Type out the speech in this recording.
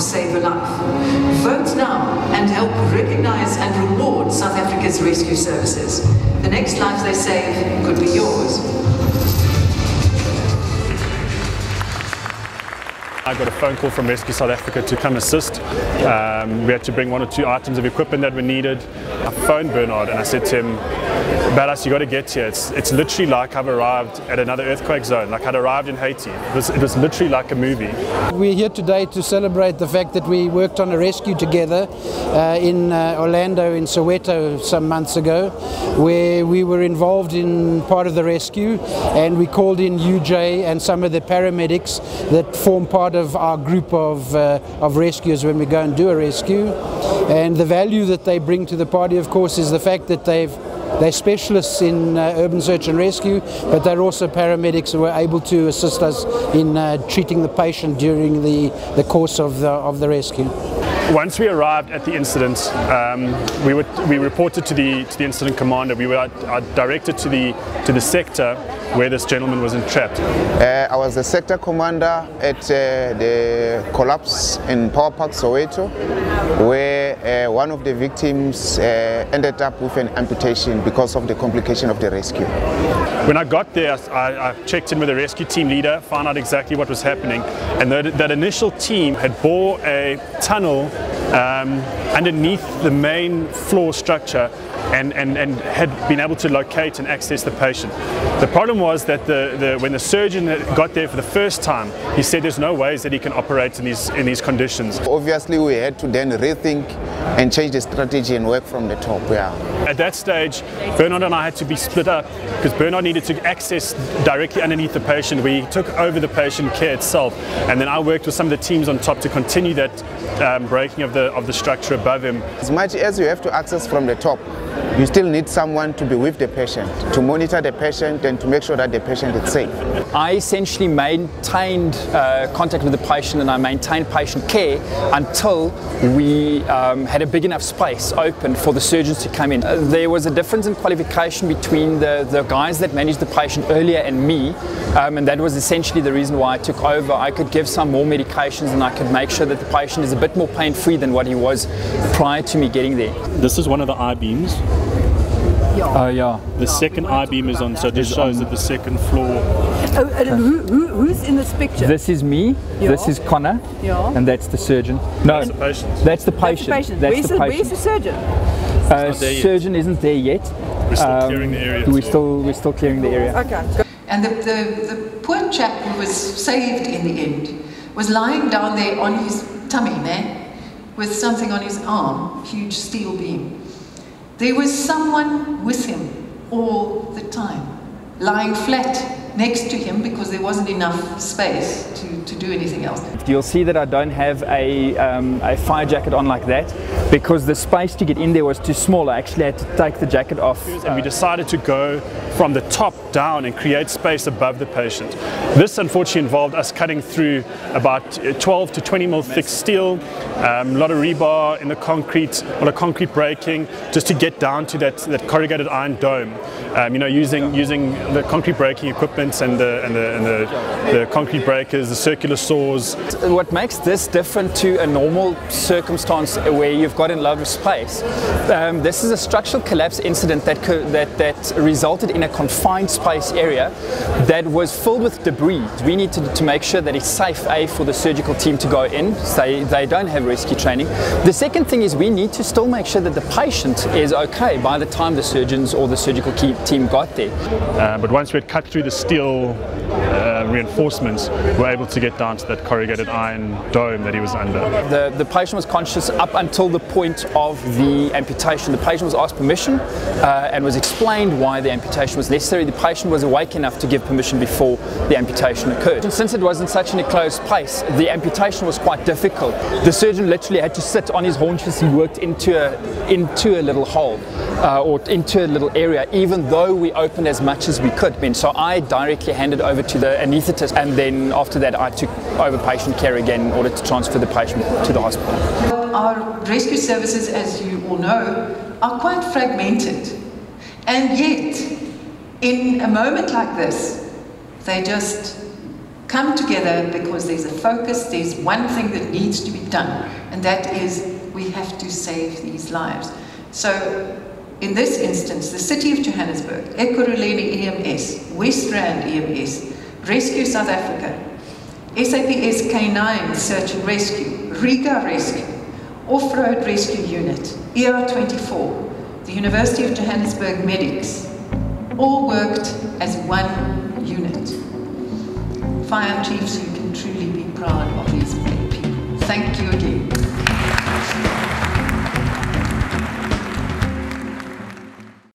save a life. Vote now and help recognise and reward South Africa's rescue services. The next life they save could be yours. I got a phone call from Rescue South Africa to come assist. Um, we had to bring one or two items of equipment that were needed. I phoned Bernard and I said to him, Ballas, you got to get here. It's, it's literally like I've arrived at another earthquake zone, like I'd arrived in Haiti. It was, it was literally like a movie. We're here today to celebrate the fact that we worked on a rescue together uh, in uh, Orlando, in Soweto, some months ago, where we were involved in part of the rescue and we called in UJ and some of the paramedics that form part of our group of, uh, of rescuers when we go and do a rescue. And the value that they bring to the party, of course, is the fact that they've they're specialists in uh, urban search and rescue, but they're also paramedics who were able to assist us in uh, treating the patient during the, the course of the, of the rescue. Once we arrived at the incident, um, we, were, we reported to the, to the incident commander. We were uh, directed to the, to the sector where this gentleman was entrapped. Uh, I was the sector commander at uh, the collapse in Power Park Soweto, where uh, one of the victims uh, ended up with an amputation because of the complication of the rescue. When I got there, I, I checked in with the rescue team leader, found out exactly what was happening, and that, that initial team had bore a tunnel um, underneath the main floor structure and, and, and had been able to locate and access the patient. The problem was that the, the, when the surgeon got there for the first time, he said there's no ways that he can operate in these, in these conditions. Obviously, we had to then rethink and change the strategy and work from the top. Yeah. At that stage, Bernard and I had to be split up because Bernard needed to access directly underneath the patient. We took over the patient care itself, and then I worked with some of the teams on top to continue that um, breaking of the of the structure above him. As much as you have to access from the top, you still need someone to be with the patient, to monitor the patient and to make sure that the patient is safe. I essentially maintained uh, contact with the patient and I maintained patient care until we um, had a big enough space open for the surgeons to come in. Uh, there was a difference in qualification between the, the guys that managed the patient earlier and me, um, and that was essentially the reason why I took over. I could give some more medications and I could make sure that the patient is a bit more pain free than what he was prior to me getting there. This is one of the I-beams. Oh, yeah. The second I-beam is on, so this shows that the second floor. Oh, and who, who, who's in this picture? This is me, Yeah. this is Connor, Yeah. and that's the surgeon. No, That's the patient. that's the That's patient. the patient. That's where's, the the, patient. where's the surgeon? Uh, not there yet. surgeon isn't there yet. We're still clearing the area. We're as well. still, we're still clearing the area. Okay. And the, the, the poor chap who was saved in the end was lying down there on his tummy, man, with something on his arm, huge steel beam. There was someone with him all the time, lying flat next to him because there wasn't enough space to, to do anything else. You'll see that I don't have a, um, a fire jacket on like that because the space to get in there was too small. I actually had to take the jacket off. And we decided to go from the top down and create space above the patient. This unfortunately involved us cutting through about uh, 12 to 20 mil thick steel, um, a lot of rebar in the concrete, a lot of concrete breaking, just to get down to that, that corrugated iron dome. Um, you know, using using the concrete breaking equipment and the and the, and the, the concrete breakers, the circular saws. What makes this different to a normal circumstance where you've got lot of space, um, this is a structural collapse incident that, that, that resulted in a confined space area that was filled with debris. We need to, to make sure that it's safe, A, for the surgical team to go in. They, they don't have rescue training. The second thing is we need to still make sure that the patient is okay by the time the surgeons or the surgical team got there. Uh, but once we had cut through the steel uh, reinforcements, were able to get down to that corrugated iron dome that he was under. The, the patient was conscious up until the point of the amputation. The patient was asked permission uh, and was explained why the amputation was necessary. The patient was awake enough to give permission before the amputation occurred. And since it was in such an enclosed place, the amputation was quite difficult. The surgeon literally had to sit on his haunches. He worked into a, into a little hole uh, or into a little area, even though we opened as much as we could. And so I directly handed over to the anaesthetist, and then after that, I took over patient care again in order to transfer the patient to the hospital. Our rescue services, as you all know, are quite fragmented. And yet, in a moment like this, they just come together because there's a focus, there's one thing that needs to be done, and that is we have to save these lives. So in this instance, the City of Johannesburg, Ekurhuleni EMS, West Rand EMS, Rescue South Africa, SAPS K9 Search and Rescue, Riga Rescue, Off-Road Rescue Unit, ER24, the University of Johannesburg Medics, all worked as one unit. Fire chiefs, you can truly be proud of these people. Thank you again.